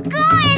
good.